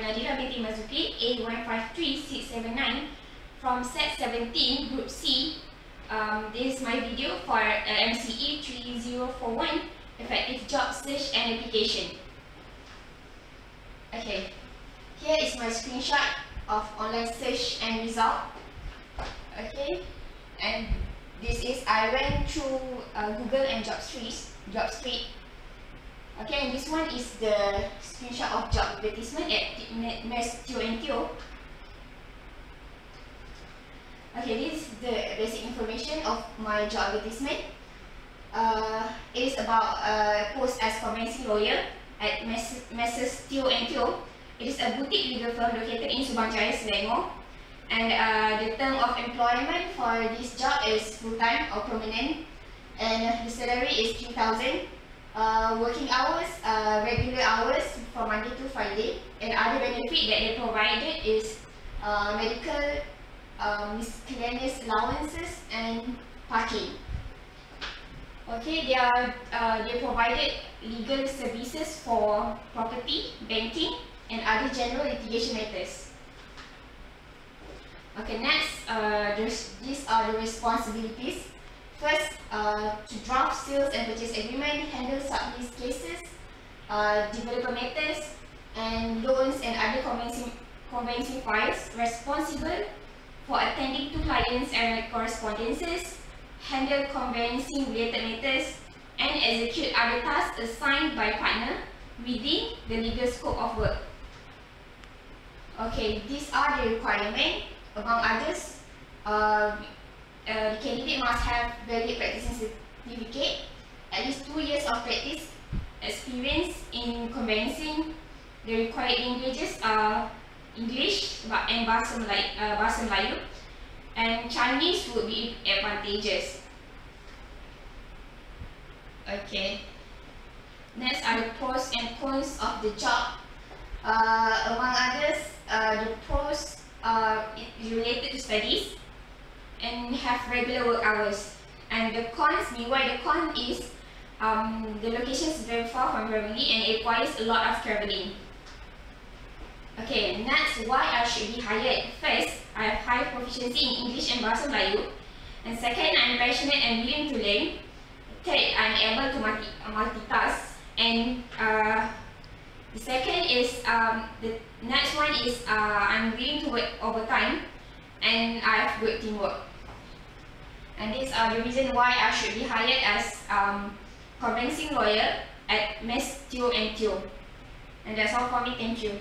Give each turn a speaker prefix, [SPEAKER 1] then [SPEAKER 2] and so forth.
[SPEAKER 1] Nadhirah binti Marzuki, A153679 from set 17, group C. Um, this is my video for uh, MCE 3041, effective job search and application. Okay, here is my screenshot of online search and result. Okay, and this is I went through uh, Google and JobStreet. JobStreet Okay, and this one is the screenshot of job advertisement at Mes Teo and Teo. Okay, this is the basic information of my job advertisement. Uh, it is about a post as conveyancing lawyer at Messrs Teo and Teo. It is a boutique legal firm located in Subang Jaya, Selangor. And uh, the term of employment for this job is full-time or permanent. And the salary is 3000 uh, working hours, uh, regular hours from Monday to Friday, and other benefit that they provided is uh, medical, uh, miscellaneous allowances, and parking. Okay, they are uh, they provided legal services for property, banking, and other general litigation matters. Okay, next, uh, these are the responsibilities First, uh, to draft sales and purchase agreement, handle sublease cases, uh, developer matters, and loans and other conveyancing, conveyancing files, responsible for attending to clients and correspondences, handle conveyancing related matters, and execute other tasks assigned by partner within the legal scope of work. Okay, these are the requirements, among others, uh, uh, the candidate must have valid practicing certificate, at least two years of practice experience in conveyancing. The required languages are English and Bahasa Melayu, uh, Bahasa Melayu and Chinese would be advantageous. Okay. Next are the pros and cons of the job. Uh, among others, uh, the pros are related to studies and have regular work hours. And the cons, meanwhile, the con is um, the location is very far from family and it requires a lot of traveling. Okay, next, why I should be hired. First, I have high proficiency in English and Bahasa Melayu. And second, I'm passionate and willing to learn. Third, I'm able to multi multitask. And uh, the second is, um, the next one is uh, I'm willing to work overtime and I have good teamwork. And these are the reason why I should be hired as um, conveyancing lawyer at Mes Teo and Teo. And that's all for me. Thank you.